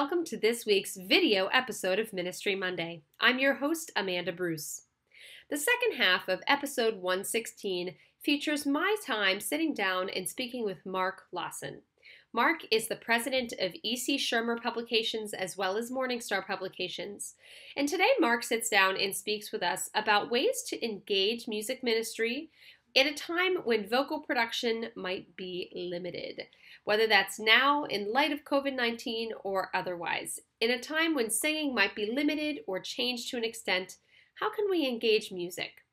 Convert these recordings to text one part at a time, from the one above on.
welcome to this week's video episode of Ministry Monday. I'm your host, Amanda Bruce. The second half of episode 116 features my time sitting down and speaking with Mark Lawson. Mark is the president of E.C. Schirmer Publications as well as Morningstar Publications. And today, Mark sits down and speaks with us about ways to engage music ministry at a time when vocal production might be limited whether that's now in light of COVID 19 or otherwise. In a time when singing might be limited or changed to an extent, how can we engage music?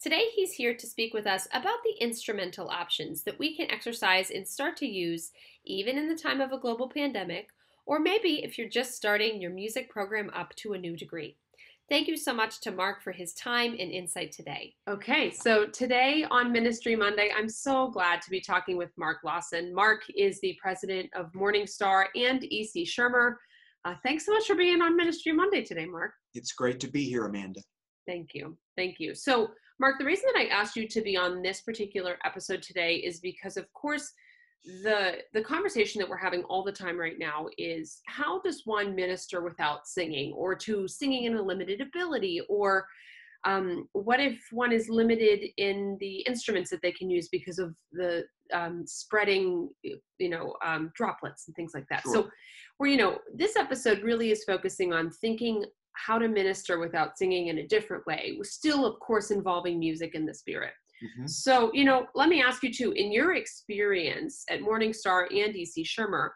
Today, he's here to speak with us about the instrumental options that we can exercise and start to use even in the time of a global pandemic, or maybe if you're just starting your music program up to a new degree. Thank you so much to Mark for his time and insight today. Okay, so today on Ministry Monday, I'm so glad to be talking with Mark Lawson. Mark is the president of Morningstar and EC Schirmer. Uh, thanks so much for being on Ministry Monday today, Mark. It's great to be here, Amanda. Thank you. Thank you. So, Mark, the reason that I asked you to be on this particular episode today is because, of course, the the conversation that we're having all the time right now is how does one minister without singing or to singing in a limited ability? Or um, what if one is limited in the instruments that they can use because of the um, spreading you know um, droplets and things like that? Sure. so where you know this episode really is focusing on thinking how to minister without singing in a different way still of course involving music and the spirit Mhm. so, you know, let me ask you too, in your experience at Morningstar and EC Schirmer,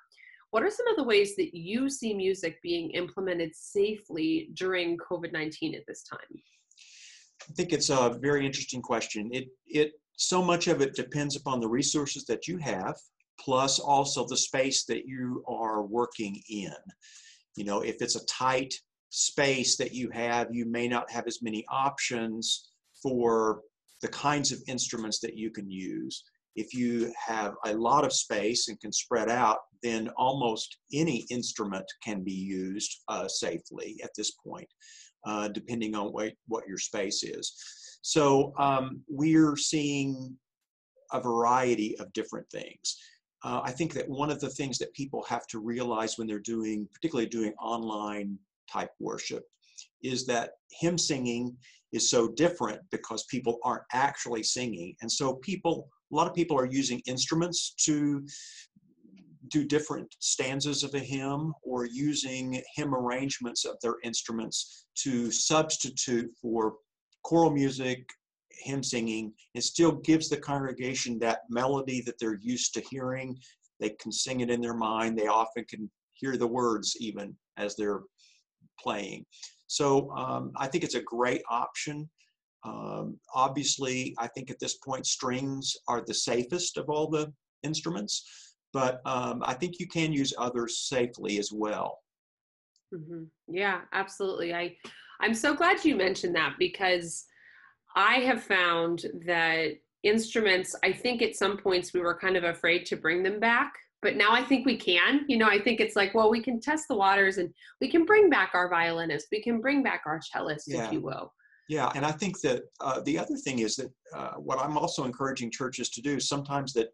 what are some of the ways that you see music being implemented safely during COVID 19 at this time? I think it's a very interesting question. It it so much of it depends upon the resources that you have, plus also the space that you are working in. You know, if it's a tight space that you have, you may not have as many options for the kinds of instruments that you can use. If you have a lot of space and can spread out, then almost any instrument can be used uh, safely at this point, uh, depending on what, what your space is. So um, we're seeing a variety of different things. Uh, I think that one of the things that people have to realize when they're doing, particularly doing online type worship, is that hymn singing is so different because people aren't actually singing. And so people, a lot of people are using instruments to do different stanzas of a hymn or using hymn arrangements of their instruments to substitute for choral music, hymn singing. It still gives the congregation that melody that they're used to hearing. They can sing it in their mind. They often can hear the words even as they're playing. So um, I think it's a great option. Um, obviously, I think at this point, strings are the safest of all the instruments, but um, I think you can use others safely as well. hmm Yeah, absolutely. I, I'm so glad you mentioned that because I have found that instruments, I think at some points we were kind of afraid to bring them back, but now I think we can. You know, I think it's like, well, we can test the waters and we can bring back our violinist, we can bring back our cellist, Yeah. if you will. Yeah, and I think that uh, the other thing is that uh, what I'm also encouraging churches to do sometimes that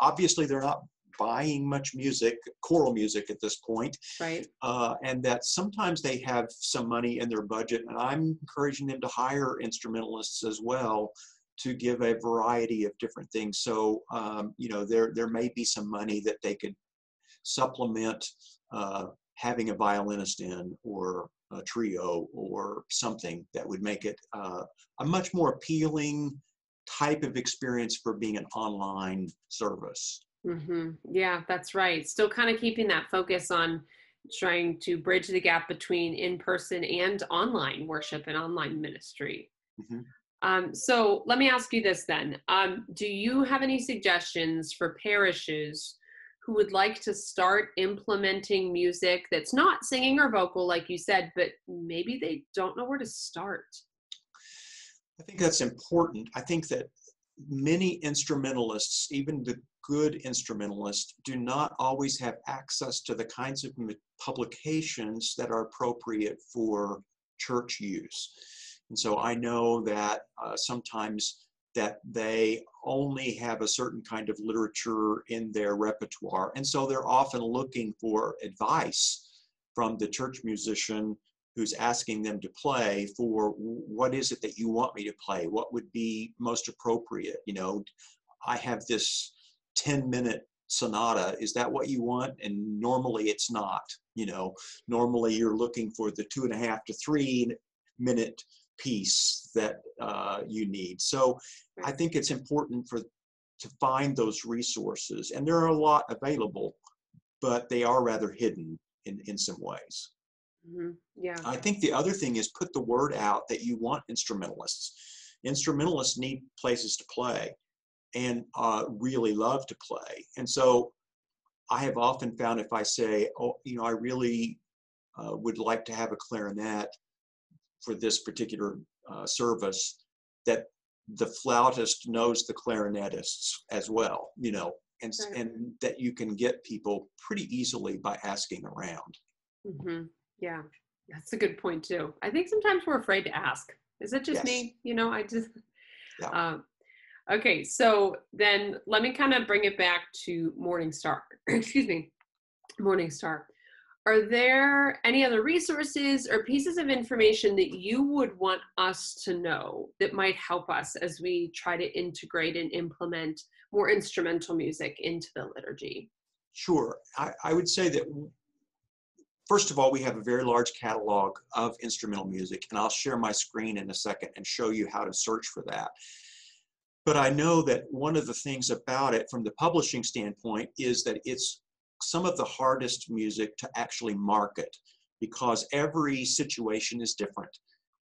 obviously they're not buying much music, choral music at this point, Right. uh, and that sometimes they have some money in their budget, and I'm encouraging them to hire instrumentalists as well to give a variety of different things. So um, you know there there may be some money that they could supplement uh, having a violinist in or a trio or something that would make it uh, a much more appealing type of experience for being an online service. hmm Yeah, that's right. Still kind of keeping that focus on trying to bridge the gap between in person and online worship and online ministry. Mhm. Um, so let me ask you this then. Um, do you have any suggestions for parishes who would like to start implementing music that's not singing or vocal, like you said, but maybe they don't know where to start? I think that's important. I think that many instrumentalists, even the good instrumentalists, do not always have access to the kinds of publications that are appropriate for church use. And so I know that uh, sometimes that they only have a certain kind of literature in their repertoire. And so they're often looking for advice from the church musician who's asking them to play for what is it that you want me to play? What would be most appropriate? You know, I have this 10 minute sonata. Is that what you want? And normally it's not. You know, normally you're looking for the two and a half to three minute piece that uh, you need. So I think it's important for to find those resources, and there are a lot available, but they are rather hidden in in some ways. Mm-hmm. Yeah. I think the other thing is put the word out that you want instrumentalists. Instrumentalists need places to play and uh, really love to play. And so I have often found if I say, oh, you know, I really uh, would like to have a clarinet for this particular uh, service, that the flautist knows the clarinetists as well, you know, and, right. and that you can get people pretty easily by asking around. Mm-hmm. Yeah, that's a good point too. I think sometimes we're afraid to ask. Is it just yes. me? You know, I just. Yeah. Uh, okay, so then let me kind of bring it back to Morningstar. Excuse me, Morningstar. Are there any other resources or pieces of information that you would want us to know that might help us as we try to integrate and implement more instrumental music into the liturgy? Sure. I, I would say that First of all, we have a very large catalog of instrumental music, and I'll share my screen in a second and show you how to search for that. But I know that one of the things about it from the publishing standpoint is that it's some of the hardest music to actually market because every situation is different.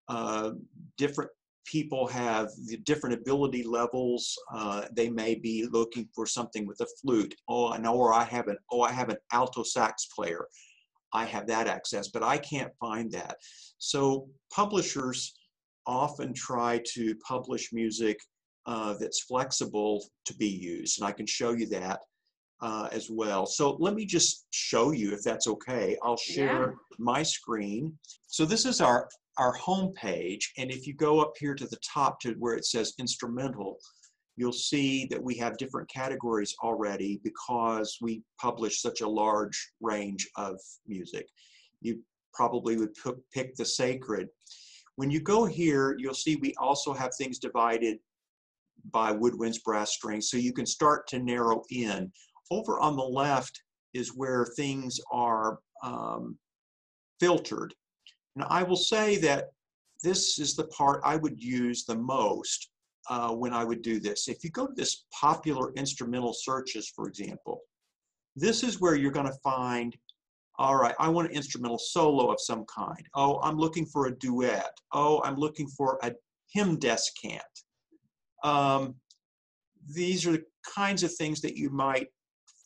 Uh, different people have different ability levels. Uh, they may be looking for something with a flute. Oh, I know, or I have an oh, I have an alto sax player. I have that access, but I can't find that. So publishers often try to publish music uh, that's flexible to be used, and I can show you that uh, as well. So let me just show you if that's okay. I'll share yeah. my screen. So this is our, our home page, and if you go up here to the top to where it says instrumental, you'll see that we have different categories already because we publish such a large range of music. You probably would pick the sacred. When you go here, you'll see we also have things divided by woodwinds, brass strings, so you can start to narrow in. Over on the left is where things are um, filtered. And I will say that this is the part I would use the most uh, when I would do this. If you go to this popular instrumental searches, for example, this is where you're going to find, all right, I want an instrumental solo of some kind. Oh, I'm looking for a duet. Oh, I'm looking for a hymn descant. Um, these are the kinds of things that you might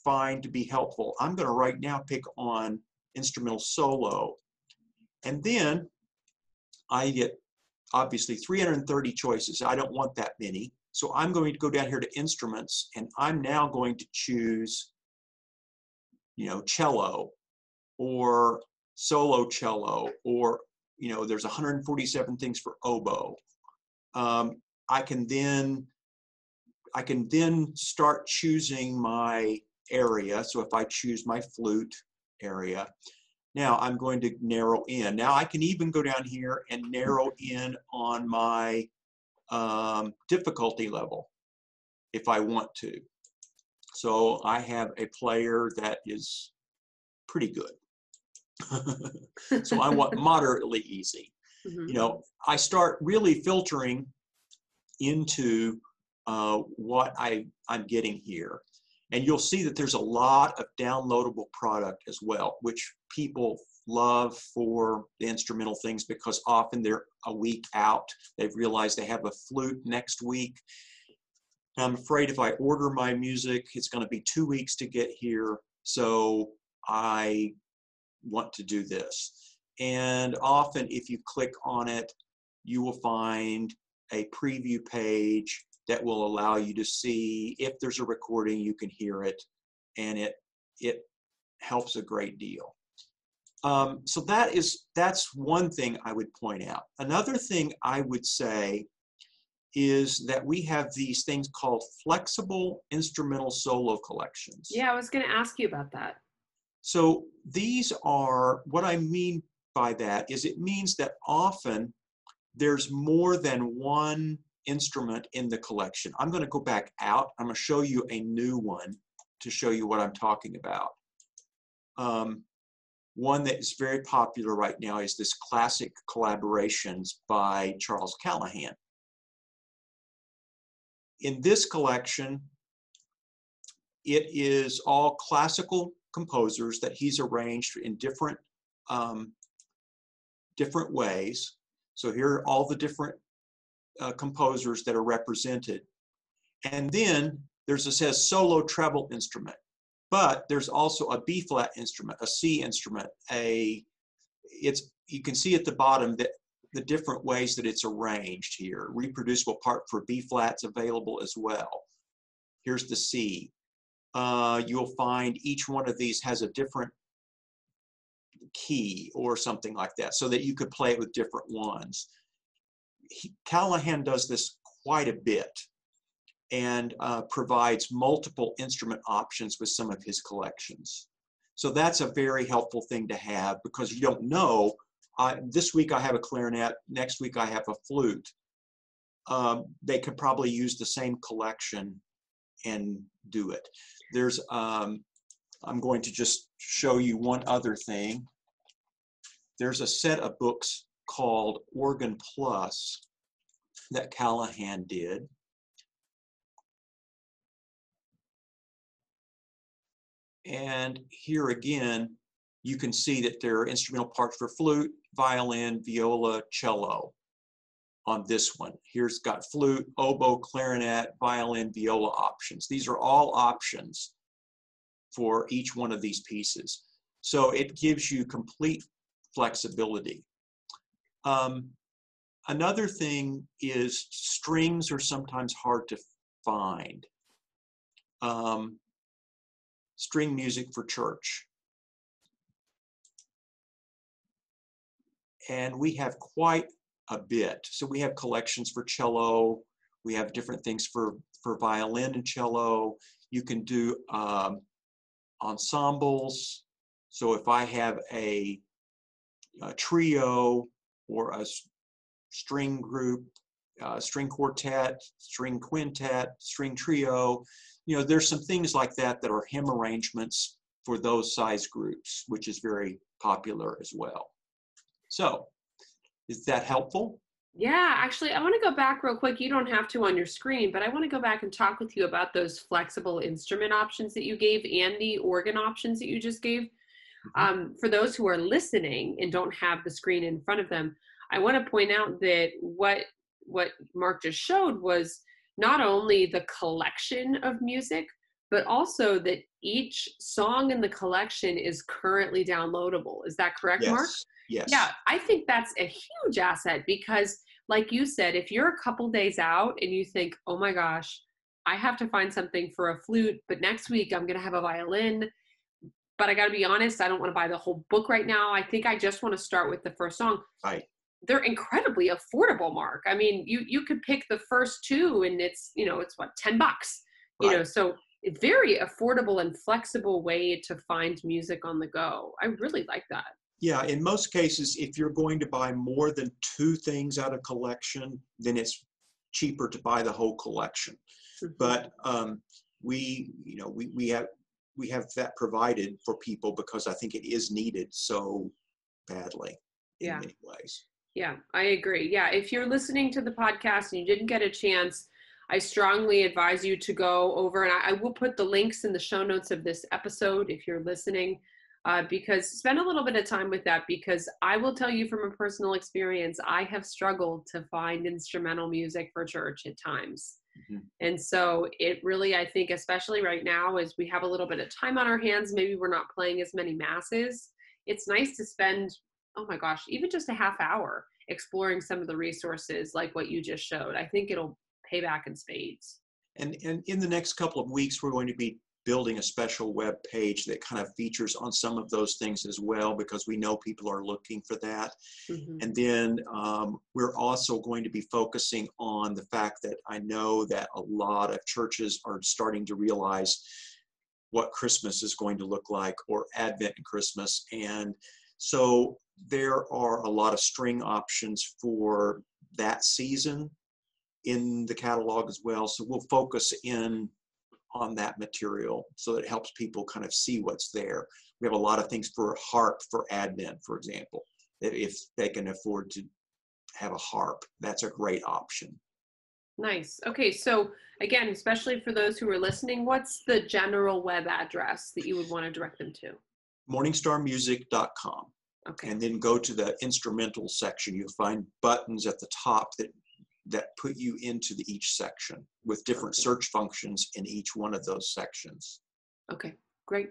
find to be helpful. I'm going to right now pick on instrumental solo. And then I get obviously 330 choices. I don't want that many. So I'm going to go down here to instruments and I'm now going to choose, you know, cello or solo cello or, you know, there's 147 things for oboe. Um, I can then, I can then start choosing my area. So if I choose my flute area, now I'm going to narrow in. Now I can even go down here and narrow in on my um, difficulty level if I want to. So I have a player that is pretty good. so I want moderately easy. Mm-hmm. You know, I start really filtering into uh, what I, I'm getting here. And you'll see that there's a lot of downloadable product as well, which people love for the instrumental things because often they're a week out. They've realized they have a flute next week. I'm afraid if I order my music, it's going to be two weeks to get here. So I want to do this. And often, if you click on it, you will find a preview page that will allow you to see if there's a recording, you can hear it, and it it helps a great deal. Um, so that is that's one thing I would point out. Another thing I would say is that we have these things called flexible instrumental solo collections. Yeah, I was going to ask you about that. So these are, what I mean by that is it means that often there's more than one instrument in the collection. I'm going to go back out. I'm going to show you a new one to show you what I'm talking about. Um, one that is very popular right now is this classic collaborations by Charles Callahan. In this collection, it is all classical composers that he's arranged in different um, different ways. So here are all the different uh, composers that are represented. And then there's a says solo treble instrument, but there's also a B flat instrument, a C instrument, a it's you can see at the bottom that the different ways that it's arranged here. Reproducible part for B flats available as well. Here's the C. Uh, you'll find each one of these has a different key or something like that so that you could play it with different ones. He, Callahan does this quite a bit and uh, provides multiple instrument options with some of his collections. So that's a very helpful thing to have because you don't know. This week I have a clarinet, next week I have a flute. Um, they could probably use the same collection and do it. There's, um, I'm going to just show you one other thing. There's a set of books called Organ Plus that Callahan did. And here again, you can see that there are instrumental parts for flute, violin, viola, cello on this one. Here's got flute, oboe, clarinet, violin, viola options. These are all options for each one of these pieces. So it gives you complete flexibility. Um, another thing is strings are sometimes hard to find. Um, string music for church. And we have quite a bit. So we have collections for cello. We have different things for, for violin and cello. You can do um, ensembles. So if I have a a trio or a string group, uh, string quartet, string quintet, string trio. You know, there's some things like that that are hymn arrangements for those size groups, which is very popular as well. So, is that helpful? Yeah, actually, I want to go back real quick. You don't have to on your screen, but I want to go back and talk with you about those flexible instrument options that you gave and the organ options that you just gave. Mm-hmm. Um, for those who are listening and don't have the screen in front of them, I want to point out that what what Mark just showed was not only the collection of music, but also that each song in the collection is currently downloadable. Is that correct, yes. Mark? Yes. Yeah, I think that's a huge asset because, like you said, if you're a couple days out and you think, oh my gosh, I have to find something for a flute, but next week I'm going to have a violin but I got to be honest, I don't want to buy the whole book right now. I think I just want to start with the first song. Right. They're incredibly affordable, Mark. I mean, you you could pick the first two, and it's you know it's what ten bucks. Right. You know, so very affordable and flexible way to find music on the go. I really like that. Yeah, in most cases, if you're going to buy more than two things out of collection, then it's cheaper to buy the whole collection. Mm-hmm. But um, we, you know, we, we have we have that provided for people because I think it is needed so badly yeah. in many ways. Yeah, I agree. Yeah, if you're listening to the podcast and you didn't get a chance, I strongly advise you to go over and I, I will put the links in the show notes of this episode if you're listening. Uh, because spend a little bit of time with that because I will tell you from a personal experience, I have struggled to find instrumental music for church at times. Mm-hmm. And so it really, I think, especially right now, as we have a little bit of time on our hands, maybe we're not playing as many masses. It's nice to spend, oh my gosh, even just a half hour exploring some of the resources like what you just showed. I think it'll pay back in spades. And, and in the next couple of weeks, we're going to be building a special web page that kind of features on some of those things as well because we know people are looking for that. Mm-hmm. And then um, we're also going to be focusing on the fact that I know that a lot of churches are starting to realize what Christmas is going to look like or Advent and Christmas. And so there are a lot of string options for that season in the catalog as well. So we'll focus in on that material so that it helps people kind of see what's there. We have a lot of things for harp for Advent, for example. If they can afford to have a harp, that's a great option. Nice. Okay, so again, especially for those who are listening, what's the general web address that you would want to direct them to? Morningstarmusic.com. Okay. And then go to the instrumental section. You'll find buttons at the top that that put you into the each section with different Okay. search functions in each one of those sections. Okay, great.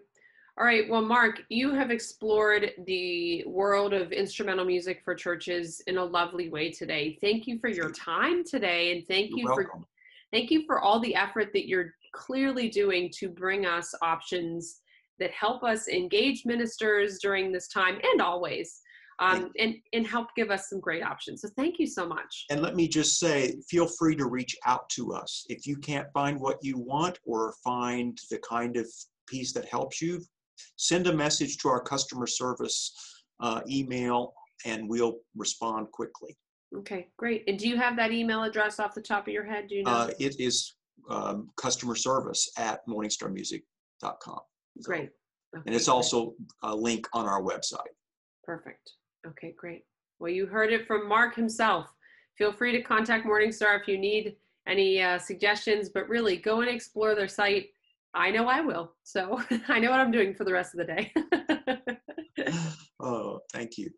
All right, well, Mark, you have explored the world of instrumental music for churches in a lovely way today. Thank you for your time today, and thank You're you for thank you for all the effort that you're clearly doing to bring us options that help us engage ministers during this time and always, um, and and help give us some great options. So thank you so much. And let me just say, feel free to reach out to us. If you can't find what you want or find the kind of piece that helps you, send a message to our customer service uh, email and we'll respond quickly. Okay, great. And do you have that email address off the top of your head? Do you know? Uh, it is um, customer service at morningstarmusic.com. great. And it's great. also a link on our website. Perfect. Okay, great. Well, you heard it from Mark himself. Feel free to contact Morningstar if you need any uh, suggestions, but really go and explore their site. I know I will. So I know what I'm doing for the rest of the day. Oh, thank you.